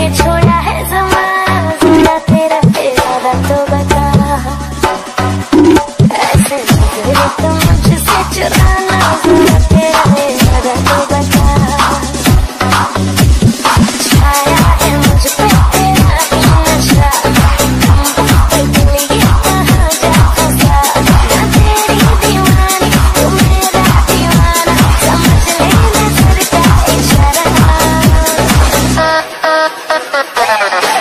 ये छोड़ा है जमाना तेरा प्यारा तो बता। तो मुझसे चुराना Thank you.